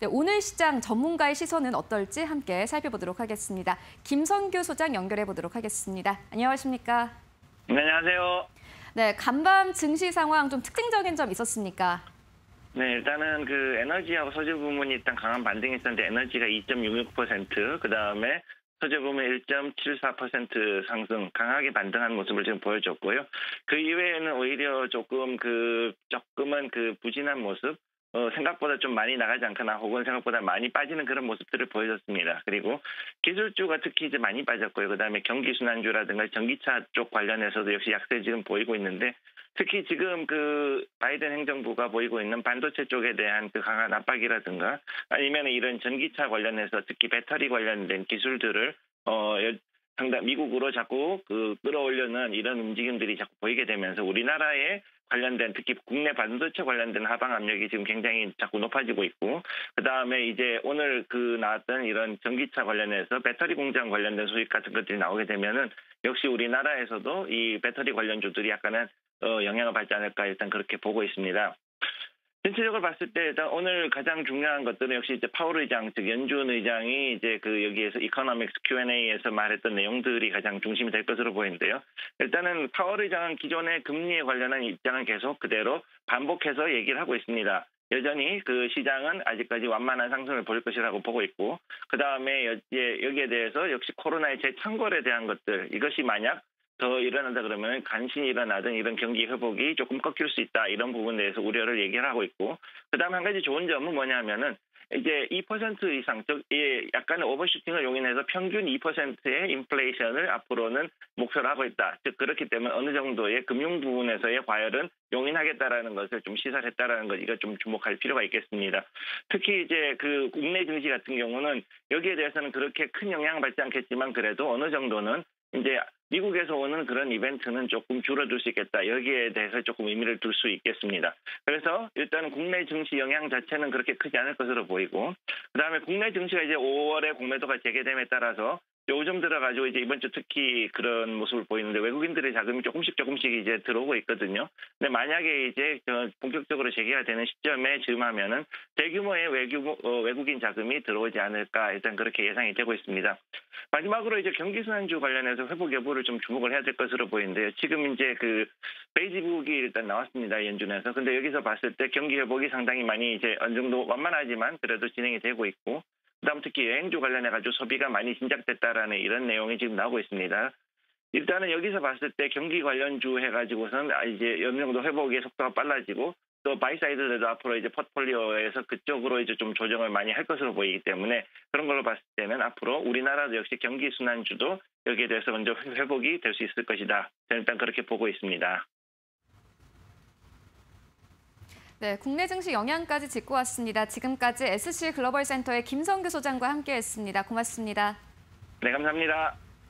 네, 오늘 시장 전문가의 시선은 어떨지 함께 살펴보도록 하겠습니다. 김선규 소장 연결해 보도록 하겠습니다. 안녕하십니까? 네, 안녕하세요. 네, 간밤 증시 상황 좀 특징적인 점 있었습니까? 네, 일단은 그 에너지하고 소재 부문이 일단 강한 반등이 있었는데 에너지가 2.66%, 그 다음에 소재 부문 1.74% 상승, 강하게 반등한 모습을 지금 보여줬고요. 그 이외에는 오히려 조금 그 조금은 그 부진한 모습, 어, 생각보다 좀 많이 나가지 않거나 혹은 생각보다 많이 빠지는 그런 모습들을 보여줬습니다. 그리고 기술주가 특히 이제 많이 빠졌고요. 그 다음에 경기 순환주라든가 전기차 쪽 관련해서도 역시 약세 지금 보이고 있는데 특히 지금 그 바이든 행정부가 보이고 있는 반도체 쪽에 대한 그 강한 압박이라든가 아니면 이런 전기차 관련해서 특히 배터리 관련된 기술들을 어 상당 미국으로 자꾸 그 끌어올려는 이런 움직임들이 자꾸 보이게 되면서 우리나라의 관련된 특히 국내 반도체 관련된 하방 압력이 지금 굉장히 자꾸 높아지고 있고 그 다음에 이제 오늘 그 나왔던 이런 전기차 관련해서 배터리 공장 관련된 소식 같은 것들이 나오게 되면은 역시 우리나라에서도 이 배터리 관련주들이 약간은 어, 영향을 받지 않을까 일단 그렇게 보고 있습니다. 전체적으로 봤을 때 일단 오늘 가장 중요한 것들은 역시 이제 파월 의장 즉 연준 의장이 이제 그 여기에서 이코노믹스 Q&A에서 말했던 내용들이 가장 중심이 될 것으로 보이는데요. 일단은 파월 의장은 기존의 금리에 관련한 입장은 계속 그대로 반복해서 얘기를 하고 있습니다. 여전히 그 시장은 아직까지 완만한 상승을 보일 것이라고 보고 있고 그 다음에 여기에 대해서 역시 코로나의 재창궐에 대한 것들 이것이 만약 더 일어난다 그러면 간신히 일어나던 이런 경기 회복이 조금 꺾일 수 있다 이런 부분에 대해서 우려를 얘기를 하고 있고 그다음 한 가지 좋은 점은 뭐냐면은 이제 2% 이상 즉 약간의 오버슈팅을 용인해서 평균 2%의 인플레이션을 앞으로는 목표로 하고 있다. 즉 그렇기 때문에 어느 정도의 금융 부분에서의 과열은 용인하겠다라는 것을 좀 시사했다라는 것 이거 좀 주목할 필요가 있겠습니다. 특히 이제 그 국내 증시 같은 경우는 여기에 대해서는 그렇게 큰 영향을 받지 않겠지만 그래도 어느 정도는 이제 미국에서 오는 그런 이벤트는 조금 줄어들 수 있겠다. 여기에 대해서 조금 의미를 둘 수 있겠습니다. 그래서 일단 국내 증시 영향 자체는 그렇게 크지 않을 것으로 보이고, 그 다음에 국내 증시가 이제 5월에 공매도가 재개됨에 따라서 요즘 들어가지고 이제 이번 주 특히 그런 모습을 보이는데 외국인들의 자금이 조금씩 조금씩 이제 들어오고 있거든요. 근데 만약에 이제 본격적으로 재개가 되는 시점에 즈음하면은 대규모의 외규, 어, 외국인 자금이 들어오지 않을까 일단 그렇게 예상이 되고 있습니다. 마지막으로 이제 경기 순환주 관련해서 회복 여부를 좀 주목을 해야 될 것으로 보이는데요. 지금 이제 그 베이지북이 일단 나왔습니다. 연준에서. 근데 여기서 봤을 때 경기 회복이 상당히 많이 이제 어느 정도 완만하지만 그래도 진행이 되고 있고 그다음 특히 여행주 관련해 가지고 소비가 많이 진작됐다라는 이런 내용이 지금 나오고 있습니다. 일단은 여기서 봤을 때 경기 관련주 해가지고선 아, 이제 어느 정도 회복의 속도가 빨라지고 또 buy side들도 앞으로 이제 포트폴리오에서 그쪽으로 이제 좀 조정을 많이 할 것으로 보이기 때문에 그런 걸로 봤을 때는 앞으로 우리나라도 역시 경기 순환주도 여기에 대해서 먼저 회복이 될 수 있을 것이다. 일단 그렇게 보고 있습니다. 네, 국내 증시 영향까지 짚고 왔습니다. 지금까지 SC 글로벌 센터의 김성규 소장과 함께했습니다. 고맙습니다. 네, 감사합니다.